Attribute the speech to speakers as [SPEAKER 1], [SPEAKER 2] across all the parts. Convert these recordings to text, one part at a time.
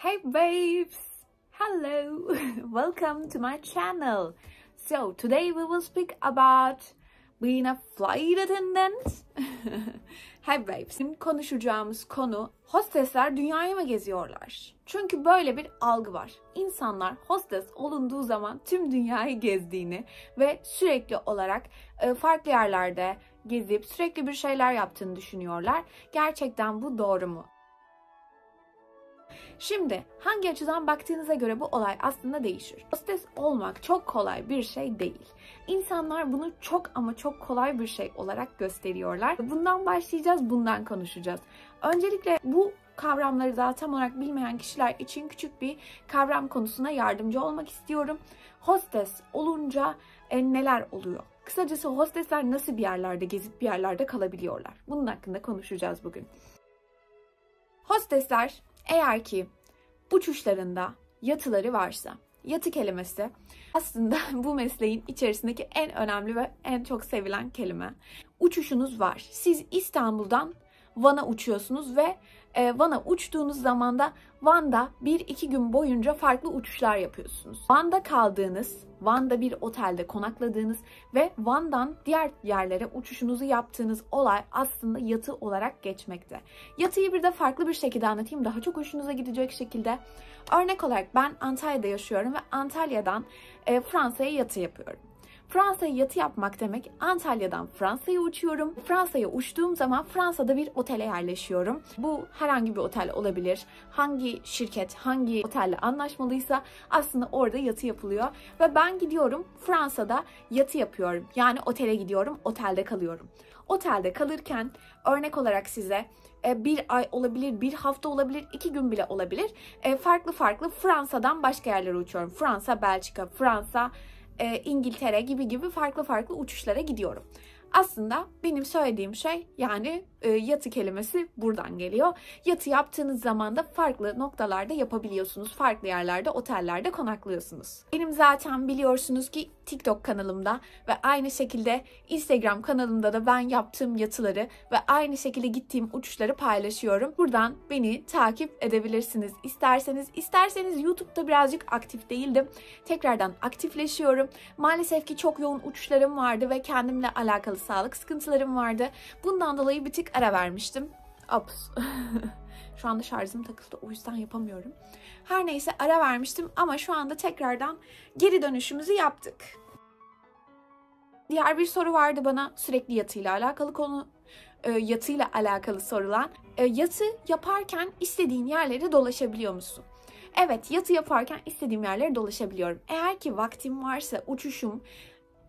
[SPEAKER 1] Hey babes! Hello! Welcome to my channel. So today we will speak about being a flight attendant. hey babes, Şimdi konuşacağımız konu hostesler dünyayı mı geziyorlar? Çünkü böyle bir algı var. İnsanlar hostes olunduğu zaman tüm dünyayı gezdiğini ve sürekli olarak e, farklı yerlerde gezip sürekli bir şeyler yaptığını düşünüyorlar. Gerçekten bu doğru mu? Şimdi hangi açıdan baktığınıza göre bu olay aslında değişir. Hostes olmak çok kolay bir şey değil. İnsanlar bunu çok ama çok kolay bir şey olarak gösteriyorlar. Bundan başlayacağız, bundan konuşacağız. Öncelikle bu kavramları daha tam olarak bilmeyen kişiler için küçük bir kavram konusuna yardımcı olmak istiyorum. Hostes olunca e, neler oluyor? Kısacası hostesler nasıl bir yerlerde gezip bir yerlerde kalabiliyorlar? Bunun hakkında konuşacağız bugün. Hostesler eğer ki uçuşlarında yatıları varsa, yatı kelimesi aslında bu mesleğin içerisindeki en önemli ve en çok sevilen kelime. Uçuşunuz var. Siz İstanbul'dan Van'a uçuyorsunuz ve e, Van'a uçtuğunuz zaman da Van'da 1-2 gün boyunca farklı uçuşlar yapıyorsunuz. Van'da kaldığınız, Van'da bir otelde konakladığınız ve Van'dan diğer yerlere uçuşunuzu yaptığınız olay aslında yatı olarak geçmekte. Yatıyı bir de farklı bir şekilde anlatayım daha çok hoşunuza gidecek şekilde. Örnek olarak ben Antalya'da yaşıyorum ve Antalya'dan e, Fransa'ya yatı yapıyorum. Fransa'ya yatı yapmak demek Antalya'dan Fransa'ya uçuyorum. Fransa'ya uçtuğum zaman Fransa'da bir otele yerleşiyorum. Bu herhangi bir otel olabilir. Hangi şirket hangi otelle anlaşmalıysa aslında orada yatı yapılıyor. Ve ben gidiyorum Fransa'da yatı yapıyorum. Yani otele gidiyorum, otelde kalıyorum. Otelde kalırken örnek olarak size e, bir ay olabilir, bir hafta olabilir, iki gün bile olabilir. E, farklı farklı Fransa'dan başka yerlere uçuyorum. Fransa, Belçika, Fransa, e, İngiltere gibi gibi farklı farklı uçuşlara gidiyorum. Aslında benim söylediğim şey yani e, yatı kelimesi buradan geliyor. Yatı yaptığınız zaman da farklı noktalarda yapabiliyorsunuz. Farklı yerlerde, otellerde konaklıyorsunuz. Benim zaten biliyorsunuz ki TikTok kanalımda ve aynı şekilde Instagram kanalımda da ben yaptığım yatıları ve aynı şekilde gittiğim uçuşları paylaşıyorum. Buradan beni takip edebilirsiniz. İsterseniz, isterseniz YouTube'da birazcık aktif değildim. Tekrardan aktifleşiyorum. Maalesef ki çok yoğun uçuşlarım vardı ve kendimle alakalı sağlık sıkıntılarım vardı. Bundan dolayı bir tık ara vermiştim. Ops. şu anda şarjım takıldı o yüzden yapamıyorum. Her neyse ara vermiştim ama şu anda tekrardan geri dönüşümüzü yaptık. Diğer bir soru vardı bana sürekli yatıyla alakalı konu e, yatıyla alakalı sorulan. E, yatı yaparken istediğin yerlere dolaşabiliyor musun? Evet, yatı yaparken istediğim yerlere dolaşabiliyorum. Eğer ki vaktim varsa, uçuşum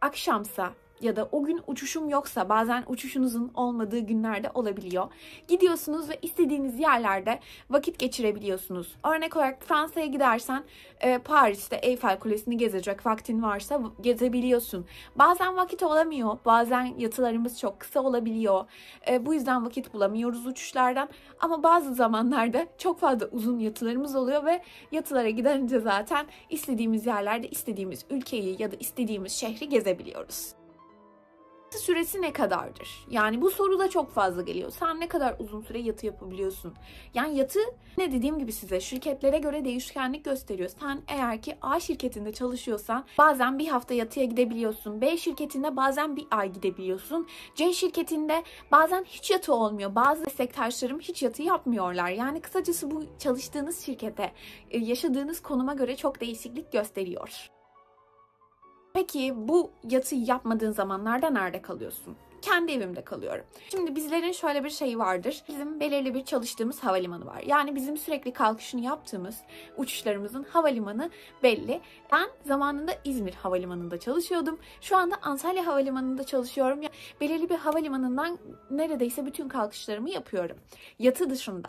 [SPEAKER 1] akşamsa ya da o gün uçuşum yoksa bazen uçuşunuzun olmadığı günlerde olabiliyor. Gidiyorsunuz ve istediğiniz yerlerde vakit geçirebiliyorsunuz. Örnek olarak Fransa'ya gidersen e, Paris'te Eyfel Kulesi'ni gezecek vaktin varsa gezebiliyorsun. Bazen vakit olamıyor. Bazen yatılarımız çok kısa olabiliyor. E, bu yüzden vakit bulamıyoruz uçuşlardan. Ama bazı zamanlarda çok fazla uzun yatılarımız oluyor ve yatılara gidince zaten istediğimiz yerlerde istediğimiz ülkeyi ya da istediğimiz şehri gezebiliyoruz yatı süresi ne kadardır? Yani bu soru da çok fazla geliyor. Sen ne kadar uzun süre yatı yapabiliyorsun? Yani yatı ne dediğim gibi size şirketlere göre değişkenlik gösteriyor. Sen eğer ki A şirketinde çalışıyorsan bazen bir hafta yatıya gidebiliyorsun. B şirketinde bazen bir ay gidebiliyorsun. C şirketinde bazen hiç yatı olmuyor. Bazı meslektaşlarım hiç yatı yapmıyorlar. Yani kısacası bu çalıştığınız şirkete, e, yaşadığınız konuma göre çok değişiklik gösteriyor. Peki bu yatı yapmadığın zamanlarda nerede kalıyorsun? kendi evimde kalıyorum. Şimdi bizlerin şöyle bir şeyi vardır. Bizim belirli bir çalıştığımız havalimanı var. Yani bizim sürekli kalkışını yaptığımız uçuşlarımızın havalimanı belli. Ben zamanında İzmir Havalimanı'nda çalışıyordum. Şu anda Antalya Havalimanı'nda çalışıyorum. Yani belirli bir havalimanından neredeyse bütün kalkışlarımı yapıyorum. Yatı dışında.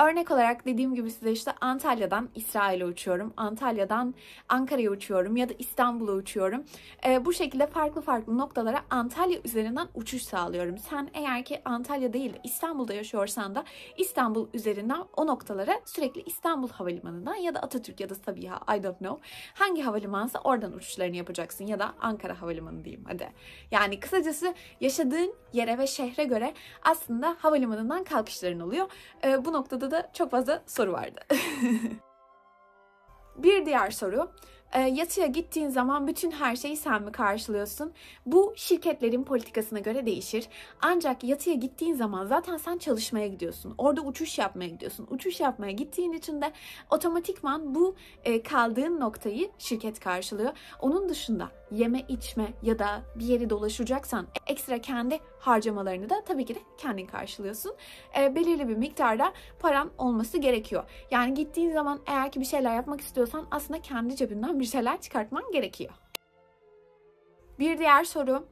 [SPEAKER 1] Örnek olarak dediğim gibi size işte Antalya'dan İsrail'e uçuyorum. Antalya'dan Ankara'ya uçuyorum ya da İstanbul'a uçuyorum. E, bu şekilde farklı farklı noktalara Antalya üzerinden uçuş sağlıyorum. Sen eğer ki Antalya değil de İstanbul'da yaşıyorsan da İstanbul üzerinden o noktalara sürekli İstanbul Havalimanı'ndan ya da Atatürk ya da Sabiha I don't know hangi havalimanısa oradan uçuşlarını yapacaksın ya da Ankara Havalimanı diyeyim hadi. Yani kısacası yaşadığın yere ve şehre göre aslında havalimanından kalkışların oluyor. E, bu noktada da çok fazla soru vardı. Bir diğer soru. E, yatıya gittiğin zaman bütün her şeyi sen mi karşılıyorsun? Bu şirketlerin politikasına göre değişir. Ancak yatıya gittiğin zaman zaten sen çalışmaya gidiyorsun. Orada uçuş yapmaya gidiyorsun. Uçuş yapmaya gittiğin için de otomatikman bu e, kaldığın noktayı şirket karşılıyor. Onun dışında yeme içme ya da bir yeri dolaşacaksan ekstra kendi harcamalarını da tabii ki de kendin karşılıyorsun. E, belirli bir miktarda paran olması gerekiyor. Yani gittiğin zaman eğer ki bir şeyler yapmak istiyorsan aslında kendi cebinden bir şeyler çıkartman gerekiyor. Bir diğer soru.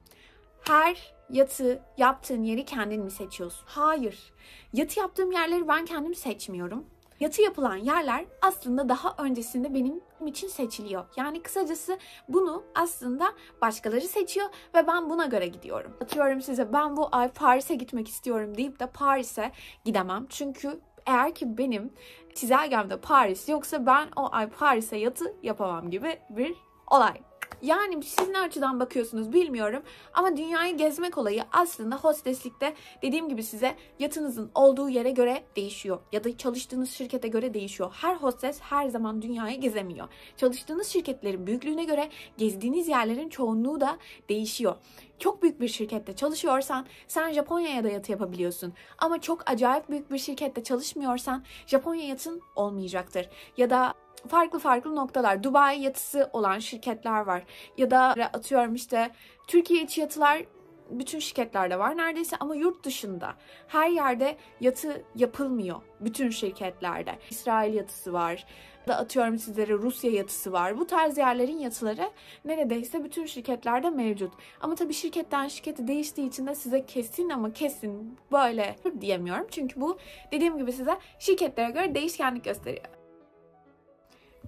[SPEAKER 1] Her yatı yaptığın yeri kendin mi seçiyorsun? Hayır. Yatı yaptığım yerleri ben kendim seçmiyorum. Yatı yapılan yerler aslında daha öncesinde benim için seçiliyor. Yani kısacası bunu aslında başkaları seçiyor ve ben buna göre gidiyorum. Atıyorum size ben bu ay Paris'e gitmek istiyorum deyip de Paris'e gidemem. Çünkü eğer ki benim çizelgemde Paris yoksa ben o ay Paris'e yatı yapamam gibi bir olay. Yani siz ne açıdan bakıyorsunuz bilmiyorum ama dünyayı gezmek olayı aslında hosteslikte dediğim gibi size yatınızın olduğu yere göre değişiyor ya da çalıştığınız şirkete göre değişiyor. Her hostes her zaman dünyayı gezemiyor. Çalıştığınız şirketlerin büyüklüğüne göre gezdiğiniz yerlerin çoğunluğu da değişiyor. Çok büyük bir şirkette çalışıyorsan sen Japonya'ya da yatı yapabiliyorsun. Ama çok acayip büyük bir şirkette çalışmıyorsan Japonya yatın olmayacaktır. Ya da farklı farklı noktalar. Dubai yatısı olan şirketler var. Ya da atıyorum işte Türkiye içi yatılar bütün şirketlerde var neredeyse ama yurt dışında her yerde yatı yapılmıyor bütün şirketlerde. İsrail yatısı var da atıyorum sizlere Rusya yatısı var. Bu tarz yerlerin yatıları neredeyse bütün şirketlerde mevcut. Ama tabii şirketten şirkete değiştiği için de size kesin ama kesin böyle diyemiyorum. Çünkü bu dediğim gibi size şirketlere göre değişkenlik gösteriyor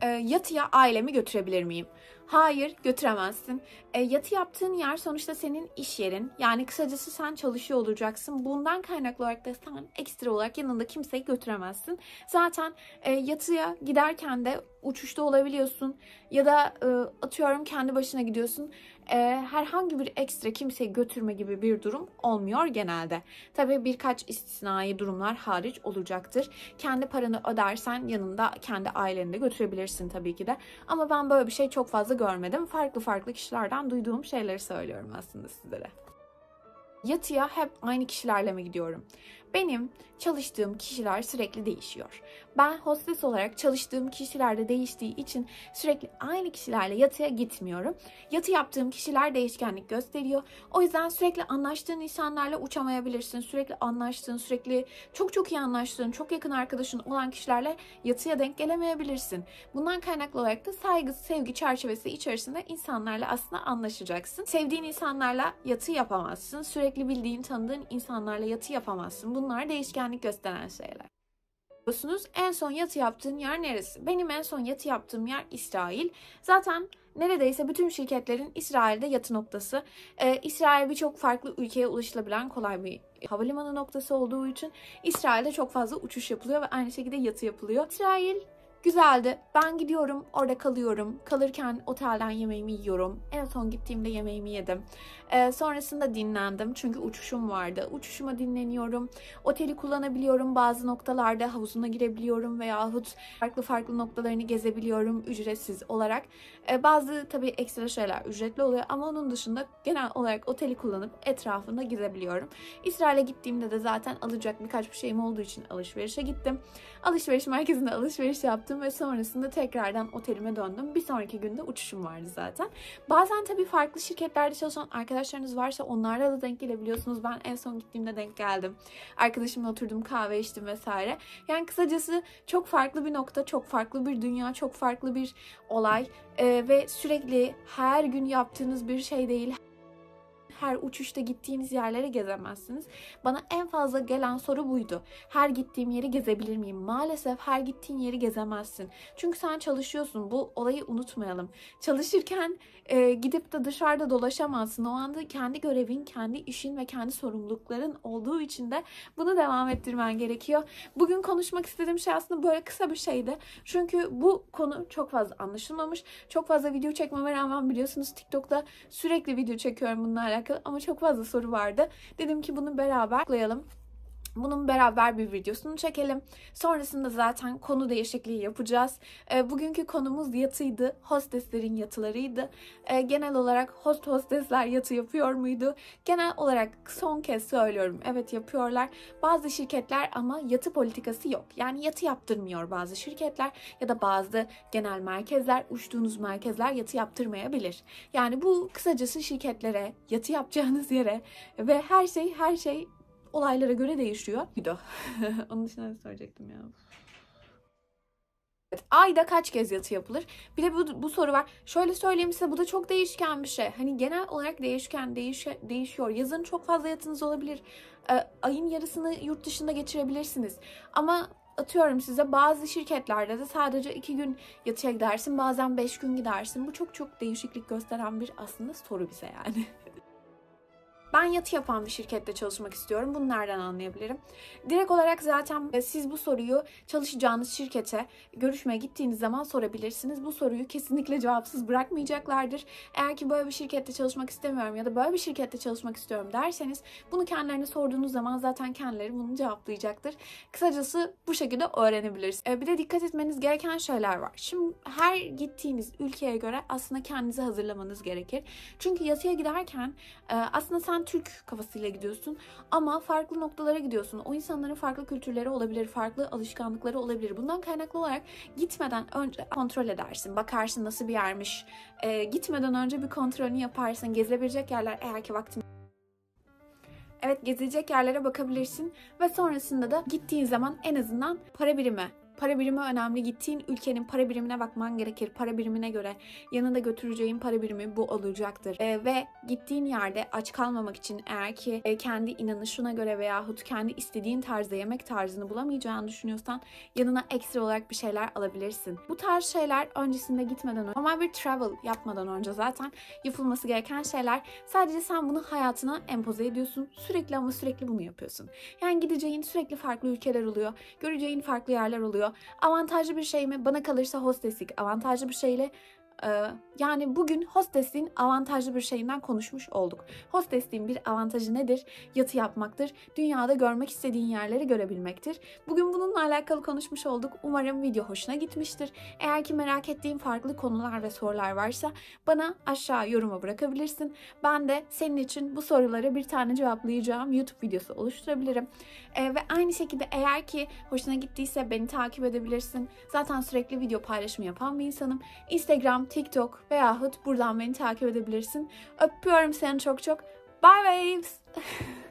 [SPEAKER 1] e, yatıya ailemi götürebilir miyim? Hayır götüremezsin. E, yatı yaptığın yer sonuçta senin iş yerin. Yani kısacası sen çalışıyor olacaksın. Bundan kaynaklı olarak da sen ekstra olarak yanında kimseyi götüremezsin. Zaten e, yatıya giderken de uçuşta olabiliyorsun. Ya da e, atıyorum kendi başına gidiyorsun e, herhangi bir ekstra kimseyi götürme gibi bir durum olmuyor genelde. Tabii birkaç istisnai durumlar hariç olacaktır. Kendi paranı ödersen yanında kendi aileni de götürebilirsin tabii ki de. Ama ben böyle bir şey çok fazla görmedim. Farklı farklı kişilerden duyduğum şeyleri söylüyorum aslında sizlere. Yatıya hep aynı kişilerle mi gidiyorum? Benim çalıştığım kişiler sürekli değişiyor. Ben hostes olarak çalıştığım kişiler de değiştiği için sürekli aynı kişilerle yatıya gitmiyorum. Yatı yaptığım kişiler değişkenlik gösteriyor. O yüzden sürekli anlaştığın insanlarla uçamayabilirsin. Sürekli anlaştığın, sürekli çok çok iyi anlaştığın, çok yakın arkadaşın olan kişilerle yatıya denk gelemeyebilirsin. Bundan kaynaklı olarak da saygı, sevgi çerçevesi içerisinde insanlarla aslında anlaşacaksın. Sevdiğin insanlarla yatı yapamazsın. Sürekli bildiğin, tanıdığın insanlarla yatı yapamazsın. Bunlar değişkenlik gösteren şeyler. Biliyorsunuz en son yatı yaptığın yer neresi? Benim en son yatı yaptığım yer İsrail. Zaten neredeyse bütün şirketlerin İsrail'de yatı noktası. Ee, İsrail birçok farklı ülkeye ulaşılabilen kolay bir havalimanı noktası olduğu için İsrail'de çok fazla uçuş yapılıyor ve aynı şekilde yatı yapılıyor. İsrail Güzeldi. Ben gidiyorum, orada kalıyorum. Kalırken otelden yemeğimi yiyorum. En son gittiğimde yemeğimi yedim. Ee, sonrasında dinlendim çünkü uçuşum vardı. Uçuşuma dinleniyorum. Oteli kullanabiliyorum. Bazı noktalarda havuzuna girebiliyorum veyahut farklı farklı noktalarını gezebiliyorum ücretsiz olarak. Ee, bazı tabii ekstra şeyler ücretli oluyor ama onun dışında genel olarak oteli kullanıp etrafında gezebiliyorum. İsrail'e gittiğimde de zaten alacak birkaç bir şeyim olduğu için alışverişe gittim. Alışveriş merkezinde alışveriş yaptım ve sonrasında tekrardan otelime döndüm. Bir sonraki günde uçuşum vardı zaten. Bazen tabii farklı şirketlerde çalışan arkadaşlarınız varsa onlarla da denk gelebiliyorsunuz. Ben en son gittiğimde denk geldim. Arkadaşımla oturdum kahve içtim vesaire. Yani kısacası çok farklı bir nokta, çok farklı bir dünya, çok farklı bir olay ee, ve sürekli her gün yaptığınız bir şey değil her uçuşta gittiğiniz yerleri gezemezsiniz. Bana en fazla gelen soru buydu. Her gittiğim yeri gezebilir miyim? Maalesef her gittiğin yeri gezemezsin. Çünkü sen çalışıyorsun. Bu olayı unutmayalım. Çalışırken e, gidip de dışarıda dolaşamazsın. O anda kendi görevin, kendi işin ve kendi sorumlulukların olduğu için de bunu devam ettirmen gerekiyor. Bugün konuşmak istediğim şey aslında böyle kısa bir şeydi. Çünkü bu konu çok fazla anlaşılmamış. Çok fazla video çekmeme rağmen biliyorsunuz TikTok'ta sürekli video çekiyorum bununla alakalı ama çok fazla soru vardı. Dedim ki bunu beraber koyalım. Bunun beraber bir videosunu çekelim. Sonrasında zaten konu değişikliği yapacağız. E, bugünkü konumuz yatıydı. Hosteslerin yatılarıydı. E, genel olarak host hostesler yatı yapıyor muydu? Genel olarak son kez söylüyorum. Evet yapıyorlar. Bazı şirketler ama yatı politikası yok. Yani yatı yaptırmıyor bazı şirketler ya da bazı genel merkezler, uçtuğunuz merkezler yatı yaptırmayabilir. Yani bu kısacası şirketlere, yatı yapacağınız yere ve her şey her şey olaylara göre değişiyor. Video. Onun dışında ne söyleyecektim ya. Evet, ayda kaç kez yatı yapılır? Bir de bu, bu soru var. Şöyle söyleyeyim size bu da çok değişken bir şey. Hani genel olarak değişken, değiş, değişiyor. Yazın çok fazla yatınız olabilir. Ee, ayın yarısını yurt dışında geçirebilirsiniz. Ama atıyorum size bazı şirketlerde de sadece iki gün yatıya gidersin bazen beş gün gidersin. Bu çok çok değişiklik gösteren bir aslında soru bize yani. Ben yatı yapan bir şirkette çalışmak istiyorum. Bunu nereden anlayabilirim? Direkt olarak zaten e, siz bu soruyu çalışacağınız şirkete görüşmeye gittiğiniz zaman sorabilirsiniz. Bu soruyu kesinlikle cevapsız bırakmayacaklardır. Eğer ki böyle bir şirkette çalışmak istemiyorum ya da böyle bir şirkette çalışmak istiyorum derseniz bunu kendilerine sorduğunuz zaman zaten kendileri bunu cevaplayacaktır. Kısacası bu şekilde öğrenebilirsiniz. E, bir de dikkat etmeniz gereken şeyler var. Şimdi her gittiğiniz ülkeye göre aslında kendinizi hazırlamanız gerekir. Çünkü yatıya giderken e, aslında sen Türk kafasıyla gidiyorsun ama farklı noktalara gidiyorsun. O insanların farklı kültürleri olabilir, farklı alışkanlıkları olabilir. Bundan kaynaklı olarak gitmeden önce kontrol edersin. Bakarsın nasıl bir yermiş. E, gitmeden önce bir kontrolünü yaparsın. Gezilebilecek yerler eğer ki vaktin Evet gezilecek yerlere bakabilirsin ve sonrasında da gittiğin zaman en azından para birimi Para birimi önemli. Gittiğin ülkenin para birimine bakman gerekir. Para birimine göre yanında götüreceğin para birimi bu olacaktır. E, ve gittiğin yerde aç kalmamak için eğer ki e, kendi inanışına göre veyahut kendi istediğin tarzda yemek tarzını bulamayacağını düşünüyorsan yanına ekstra olarak bir şeyler alabilirsin. Bu tarz şeyler öncesinde gitmeden önce normal bir travel yapmadan önce zaten yapılması gereken şeyler. Sadece sen bunu hayatına empoze ediyorsun. Sürekli ama sürekli bunu yapıyorsun. Yani gideceğin sürekli farklı ülkeler oluyor. Göreceğin farklı yerler oluyor. Avantajlı bir şey mi? Bana kalırsa hosteslik avantajlı bir şeyle yani bugün hostesliğin avantajlı bir şeyinden konuşmuş olduk. Hostesliğin bir avantajı nedir? Yatı yapmaktır. Dünyada görmek istediğin yerleri görebilmektir. Bugün bununla alakalı konuşmuş olduk. Umarım video hoşuna gitmiştir. Eğer ki merak ettiğin farklı konular ve sorular varsa bana aşağı yoruma bırakabilirsin. Ben de senin için bu soruları bir tane cevaplayacağım YouTube videosu oluşturabilirim. Ee, ve aynı şekilde eğer ki hoşuna gittiyse beni takip edebilirsin. Zaten sürekli video paylaşımı yapan bir insanım. Instagram, TikTok veyahut buradan beni takip edebilirsin. Öpüyorum seni çok çok. Bye waves!